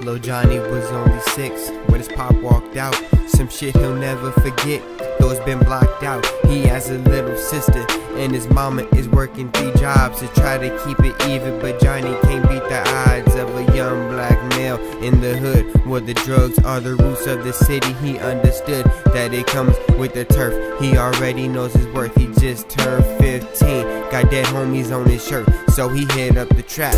Little Johnny was only six when his pop walked out. Some shit he'll never forget. Though it's been blocked out, he has a little sister, and his mama is working three jobs to try to keep it even. But Johnny can't beat the odds of a young black male in the hood where the drugs are the roots of the city. He understood that it comes with the turf. He already knows his worth. He just turned 15, got dead homies on his shirt, so he hit up the trap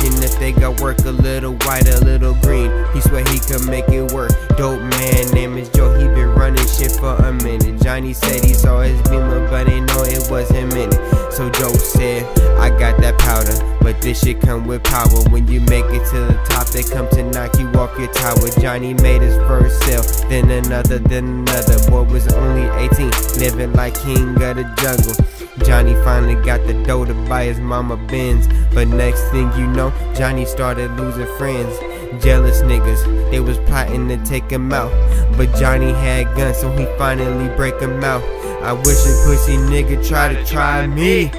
asking they got work a little white, a little green. He swear he could make it work. Dope man, name is Joe. He been running shit for a minute. Johnny said he saw his beamer, but ain't know it was him in it. So Joe said, I got that powder, but this shit come with power. When you make it to the top, they come to knock you off your tower. Johnny made his first sale, then another, then another. Boy was only 18, living like king of the jungle. Johnny finally got the dough to buy his mama Benz. But next thing you know, Johnny started losing friends. Jealous niggas, they was plotting to take him out. But Johnny had guns, so he finally break him out. I wish a pussy nigga try to try me.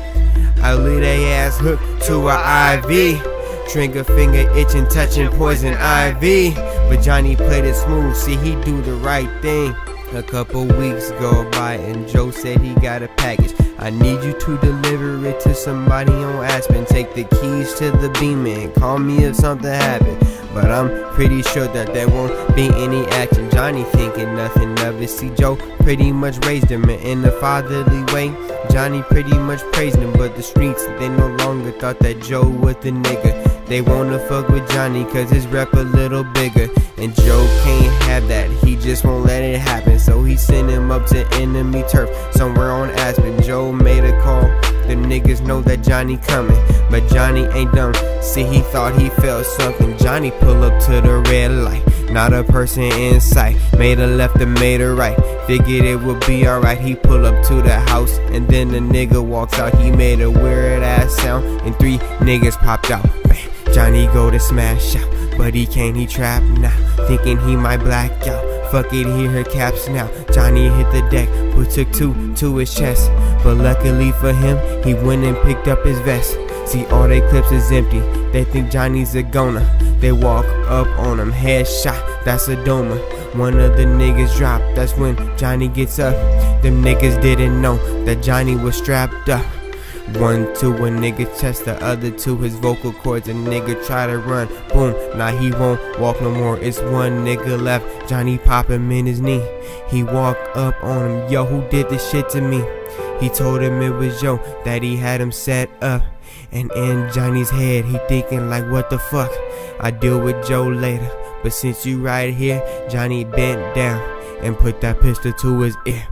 I leave they ass hooked to a IV. Trigger finger itching, touching poison ivy. But Johnny played it smooth, see he do the right thing. A couple weeks go by and Joe said he got a package. I need you to deliver it to somebody on Aspen. Take the keys to the beam and call me if something happens. But I'm pretty sure that there won't be any action. Johnny thinking nothing of it. See, Joe pretty much raised him in a fatherly way. Johnny pretty much praised him, but the streets, they no longer thought that Joe was the nigga. They wanna fuck with Johnny cause his rep a little bigger. And Joe can't have that, he just won't let it happen. So he sent him up to enemy turf, somewhere on Aspen. Joe made a call, the niggas know that Johnny coming. But Johnny ain't dumb, see he thought he felt something. Johnny pull up to the red light, not a person in sight. Made a left and made a right, figured it would be alright. He pull up to the house, and then the nigga walks out. He made a weird ass sound, and three niggas popped out. Johnny go to smash out, but he can't, he trap now. Thinking he might black out. Fuck it, he heard caps now. Johnny hit the deck, put took two to his chest. But luckily for him, he went and picked up his vest. See, all they clips is empty. They think Johnny's a goner. They walk up on him, headshot, that's a domer. One of the niggas drop, that's when Johnny gets up. Them niggas didn't know that Johnny was strapped up. One to a nigga chest, the other to his vocal cords. A nigga try to run, boom, now he won't walk no more. It's one nigga left, Johnny pop him in his knee. He walk up on him, yo, who did this shit to me? He told him it was Joe, that he had him set up. And in Johnny's head, he thinking like, what the fuck? I deal with Joe later. But since you right here, Johnny bent down and put that pistol to his ear.